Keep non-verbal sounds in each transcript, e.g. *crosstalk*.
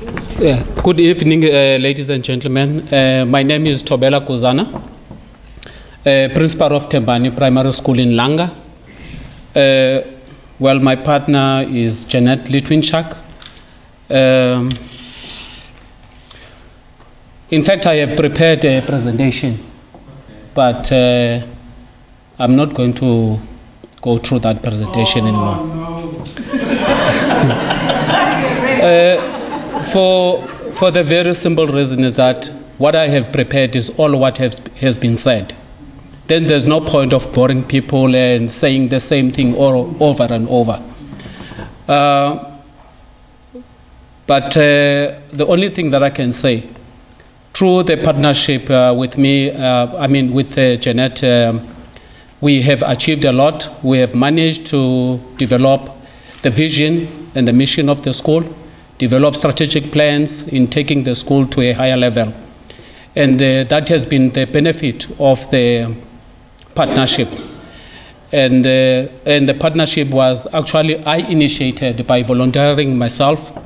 Yeah. Good evening, uh, ladies and gentlemen. Uh, my name is Thobela Guzana, uh, principal of Tembani Primary School in Langa. Uh, well, my partner is Janet Lytwynchuk. Um, in fact, I have prepared a presentation, but uh, I'm not going to go through that presentation anymore. *laughs* Uh, for, for the very simple reason is that what I have prepared is all what has, has been said. Then there's no point of boring people and saying the same thing all, over and over. Uh, but uh, the only thing that I can say, through the partnership uh, with me, uh, I mean with uh, Jeanette, um, we have achieved a lot. We have managed to develop the vision and the mission of the school develop strategic plans in taking the school to a higher level. And uh, that has been the benefit of the partnership. And, uh, and the partnership was actually I initiated by volunteering myself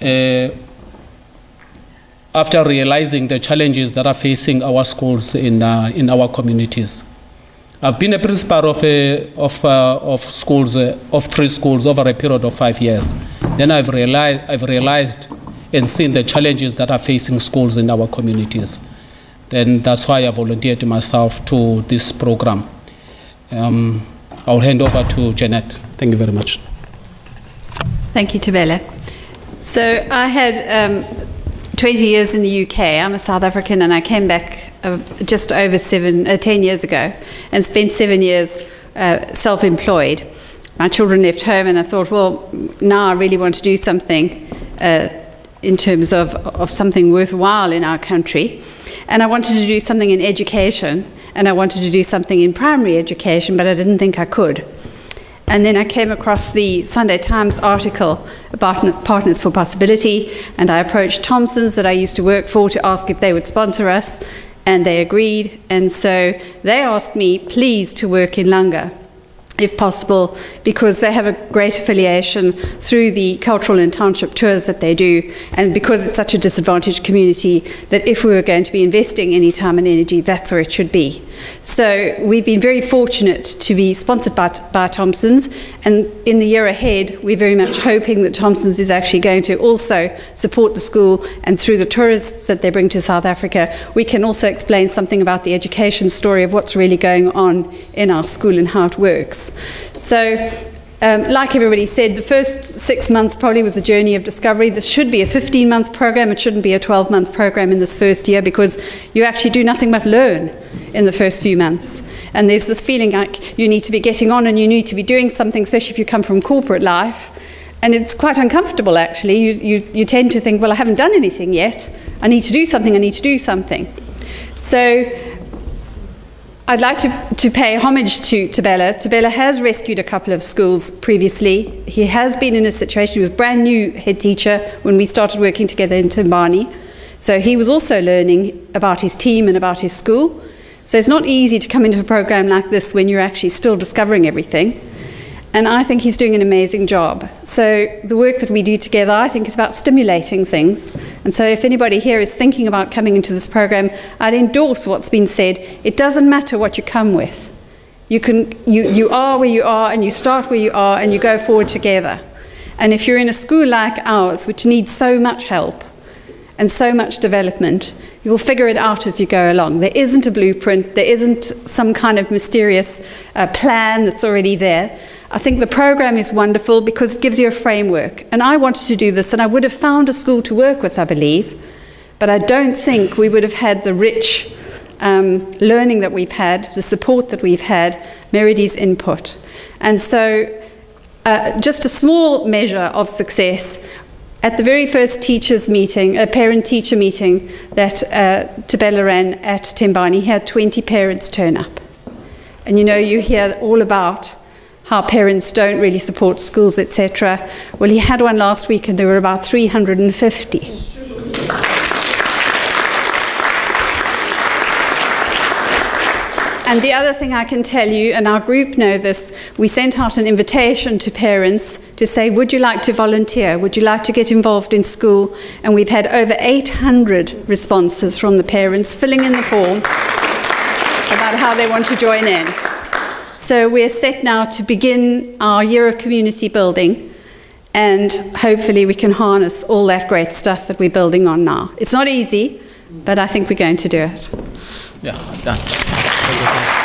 uh, after realizing the challenges that are facing our schools in, uh, in our communities. I've been a principal of, a, of, uh, of schools, uh, of three schools over a period of five years. Then I've realized, I've realized and seen the challenges that are facing schools in our communities. Then that's why I volunteered myself to this program. Um, I'll hand over to Jeanette. Thank you very much. Thank you, Thobela. So I had um, 20 years in the UK. I'm a South African and I came back uh, just over seven, uh, 10 years ago and spent seven years uh, self employed. My children left home and I thought, well, now I really want to do something uh, in terms of, of something worthwhile in our country. And I wanted to do something in education and I wanted to do something in primary education, but I didn't think I could. And then I came across the Sunday Times article about Partners for Possibility, and I approached Thompson's that I used to work for to ask if they would sponsor us, and they agreed. And so they asked me, please, to work in Langa if possible, because they have a great affiliation through the cultural and township tours that they do, and because it's such a disadvantaged community, that if we were going to be investing any time and energy, that's where it should be. So we've been very fortunate to be sponsored by, by Thompson's, and in the year ahead, we're very much hoping that Thompson's is actually going to also support the school, and through the tourists that they bring to South Africa, we can also explain something about the education story of what's really going on in our school and how it works. So um, like everybody said, the first six months probably was a journey of discovery. This should be a 15 month program, it shouldn't be a 12 month program in this first year because you actually do nothing but learn in the first few months. And there's this feeling like you need to be getting on and you need to be doing something, especially if you come from corporate life. And it's quite uncomfortable actually. You, you, you tend to think, well, I haven't done anything yet. I need to do something, I need to do something. So I'd like to, to pay homage to Thobela. Thobela has rescued a couple of schools previously. He has been in a situation, he was brand new head teacher when we started working together in Tembani. So he was also learning about his team and about his school. So it's not easy to come into a program like this when you're actually still discovering everything. And I think he's doing an amazing job. So the work that we do together, I think, is about stimulating things. And so if anybody here is thinking about coming into this program, I'd endorse what's been said. It doesn't matter what you come with. You, can, you, you are where you are, and you start where you are, and you go forward together. And if you're in a school like ours, which needs so much help and so much development, You'll figure it out as you go along. There isn't a blueprint, there isn't some kind of mysterious uh, plan that's already there. I think the program is wonderful because it gives you a framework. And I wanted to do this, and I would have found a school to work with, I believe, but I don't think we would have had the rich um, learning that we've had, the support that we've had, Meridy's input. And so uh, just a small measure of success at the very first teachers' meeting, a parent-teacher meeting that uh, ran at Tembani, he had 20 parents turn up. And you know, you hear all about how parents don't really support schools, etc. Well, he had one last week and there were about 350. And the other thing I can tell you, and our group know this, we sent out an invitation to parents to say, Would you like to volunteer? Would you like to get involved in school? And we've had over 800 responses from the parents filling in the form about how they want to join in. So we're set now to begin our year of community building, and hopefully we can harness all that great stuff that we're building on now. It's not easy, but I think we're going to do it. Yeah, done. Thank you.